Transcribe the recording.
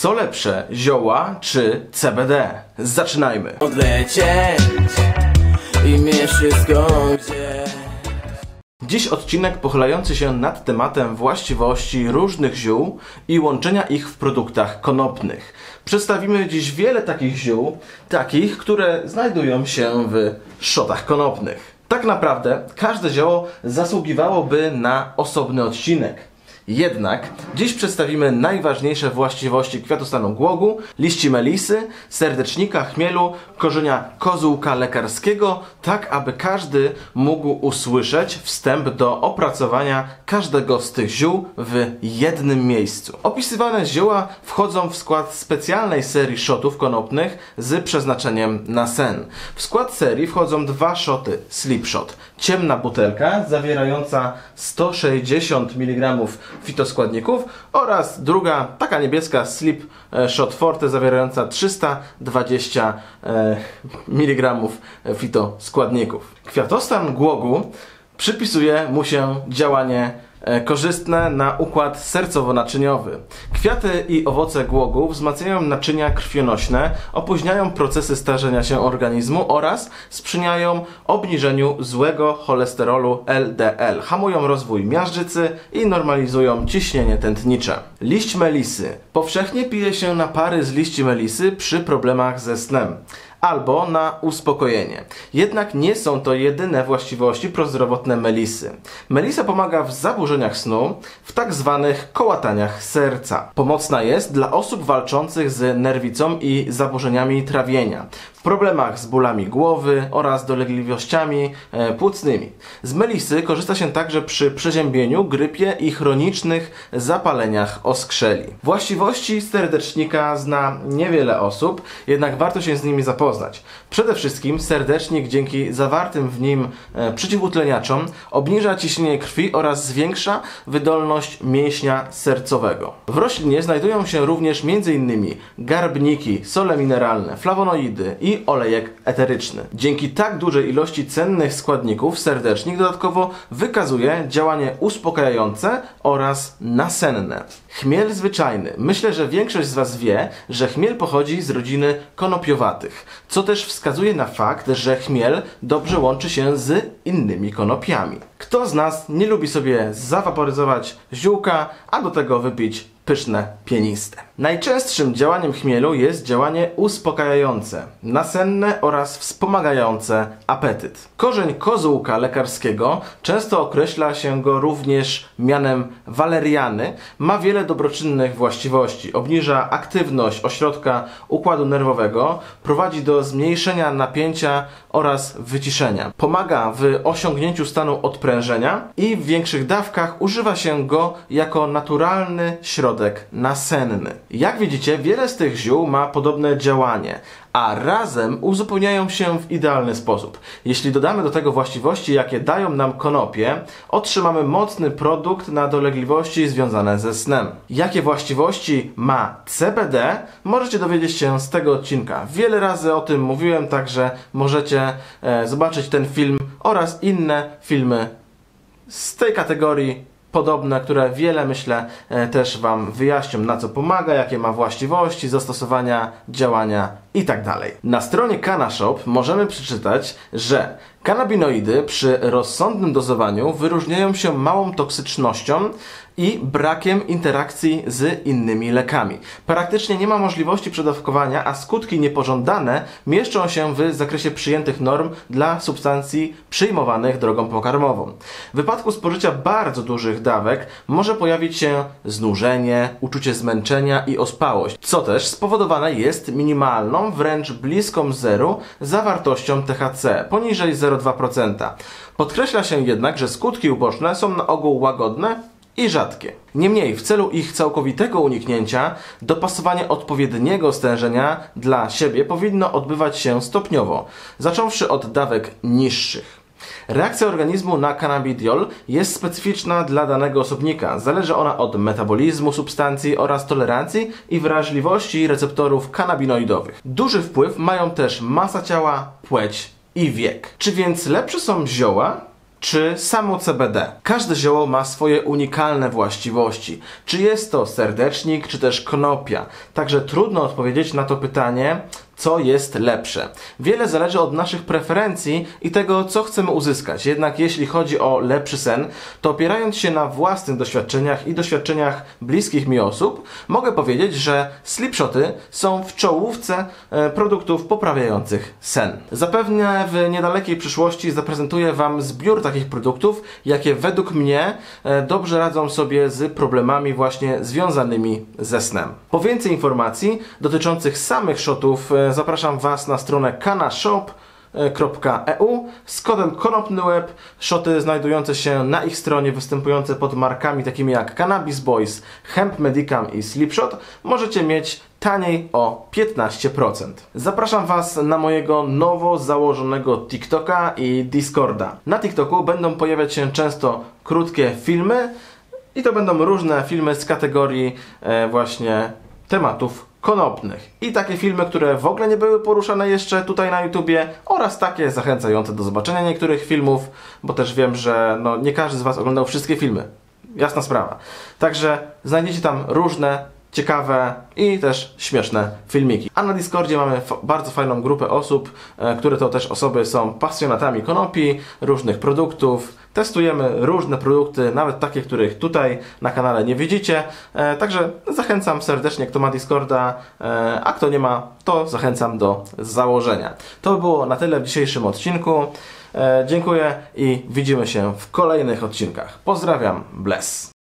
Co lepsze, zioła czy CBD? Zaczynajmy. odlecieć i mieć wszystko. Dziś odcinek pochylający się nad tematem właściwości różnych ziół i łączenia ich w produktach konopnych. Przedstawimy dziś wiele takich ziół, takich, które znajdują się w szotach konopnych. Tak naprawdę każde zioło zasługiwałoby na osobny odcinek. Jednak dziś przedstawimy najważniejsze właściwości kwiatostanu głogu, liści melisy, serdecznika, chmielu, korzenia kozółka lekarskiego, tak aby każdy mógł usłyszeć wstęp do opracowania każdego z tych ziół w jednym miejscu. Opisywane zioła wchodzą w skład specjalnej serii shotów konopnych z przeznaczeniem na sen. W skład serii wchodzą dwa szoty Slipshot. Ciemna butelka zawierająca 160 mg fitoskładników oraz druga, taka niebieska Slip e, Shot Forte zawierająca 320 e, mg fitoskładników. Kwiatostan głogu przypisuje mu się działanie e, korzystne na układ sercowo-naczyniowy. Kwiaty i owoce głogu wzmacniają naczynia krwionośne, opóźniają procesy starzenia się organizmu oraz sprzyjają obniżeniu złego cholesterolu LDL, hamują rozwój miażdżycy i normalizują ciśnienie tętnicze. Liść melisy. Powszechnie pije się napary z liści melisy przy problemach ze snem albo na uspokojenie. Jednak nie są to jedyne właściwości prozdrowotne melisy. Melisa pomaga w zaburzeniach snu, w tak zwanych kołataniach serca. Pomocna jest dla osób walczących z nerwicą i zaburzeniami trawienia, problemach z bólami głowy oraz dolegliwościami e, płucnymi. Z melisy korzysta się także przy przeziębieniu, grypie i chronicznych zapaleniach oskrzeli. Właściwości serdecznika zna niewiele osób, jednak warto się z nimi zapoznać. Przede wszystkim serdecznik dzięki zawartym w nim e, przeciwutleniaczom obniża ciśnienie krwi oraz zwiększa wydolność mięśnia sercowego. W roślinie znajdują się również m.in. garbniki, sole mineralne, flawonoidy i olejek eteryczny. Dzięki tak dużej ilości cennych składników serdecznik dodatkowo wykazuje działanie uspokajające oraz nasenne. Chmiel zwyczajny. Myślę, że większość z Was wie, że chmiel pochodzi z rodziny konopiowatych, co też wskazuje na fakt, że chmiel dobrze łączy się z innymi konopiami. Kto z nas nie lubi sobie zawaporyzować ziółka, a do tego wypić pyszne pieniste. Najczęstszym działaniem chmielu jest działanie uspokajające, nasenne oraz wspomagające apetyt. Korzeń kozółka lekarskiego, często określa się go również mianem waleriany, ma wiele dobroczynnych właściwości. Obniża aktywność ośrodka układu nerwowego, prowadzi do zmniejszenia napięcia oraz wyciszenia. Pomaga w osiągnięciu stanu odprężenia i w większych dawkach używa się go jako naturalny środek nasenny. Jak widzicie, wiele z tych ziół ma podobne działanie, a razem uzupełniają się w idealny sposób. Jeśli dodamy do tego właściwości, jakie dają nam konopie, otrzymamy mocny produkt na dolegliwości związane ze snem. Jakie właściwości ma CBD, możecie dowiedzieć się z tego odcinka. Wiele razy o tym mówiłem, także możecie e, zobaczyć ten film oraz inne filmy z tej kategorii podobne, które wiele myślę e, też Wam wyjaśnią, na co pomaga, jakie ma właściwości, zastosowania, działania itd. Na stronie Canashop możemy przeczytać, że Kanabinoidy przy rozsądnym dozowaniu wyróżniają się małą toksycznością i brakiem interakcji z innymi lekami. Praktycznie nie ma możliwości przedawkowania, a skutki niepożądane mieszczą się w zakresie przyjętych norm dla substancji przyjmowanych drogą pokarmową. W wypadku spożycia bardzo dużych dawek może pojawić się znużenie, uczucie zmęczenia i ospałość, co też spowodowane jest minimalną, wręcz bliską zeru zawartością THC, poniżej 0,2%. Podkreśla się jednak, że skutki uboczne są na ogół łagodne i rzadkie. Niemniej, w celu ich całkowitego uniknięcia, dopasowanie odpowiedniego stężenia dla siebie powinno odbywać się stopniowo, zacząwszy od dawek niższych. Reakcja organizmu na cannabidiol jest specyficzna dla danego osobnika. Zależy ona od metabolizmu substancji oraz tolerancji i wrażliwości receptorów kanabinoidowych. Duży wpływ mają też masa ciała, płeć i wiek. Czy więc lepsze są zioła czy samo CBD. Każde zioło ma swoje unikalne właściwości. Czy jest to serdecznik, czy też konopia. Także trudno odpowiedzieć na to pytanie, co jest lepsze. Wiele zależy od naszych preferencji i tego, co chcemy uzyskać. Jednak jeśli chodzi o lepszy sen, to opierając się na własnych doświadczeniach i doświadczeniach bliskich mi osób, mogę powiedzieć, że slipshoty są w czołówce e, produktów poprawiających sen. Zapewne w niedalekiej przyszłości zaprezentuję Wam zbiór takich produktów, jakie według mnie e, dobrze radzą sobie z problemami właśnie związanymi ze snem. Po więcej informacji dotyczących samych shotów e, zapraszam Was na stronę kanashop.eu z kodem konopnyweb. Shoty znajdujące się na ich stronie, występujące pod markami takimi jak Cannabis Boys, Hemp Medicam i Slipshot możecie mieć taniej o 15%. Zapraszam Was na mojego nowo założonego TikToka i Discorda. Na TikToku będą pojawiać się często krótkie filmy i to będą różne filmy z kategorii e, właśnie tematów konopnych. I takie filmy, które w ogóle nie były poruszane jeszcze tutaj na YouTubie oraz takie zachęcające do zobaczenia niektórych filmów, bo też wiem, że no, nie każdy z Was oglądał wszystkie filmy. Jasna sprawa. Także znajdziecie tam różne ciekawe i też śmieszne filmiki. A na Discordzie mamy bardzo fajną grupę osób, e, które to też osoby są pasjonatami konopi, różnych produktów. Testujemy różne produkty, nawet takie, których tutaj na kanale nie widzicie. E, także zachęcam serdecznie, kto ma Discorda, e, a kto nie ma, to zachęcam do założenia. To by było na tyle w dzisiejszym odcinku. E, dziękuję i widzimy się w kolejnych odcinkach. Pozdrawiam, bless.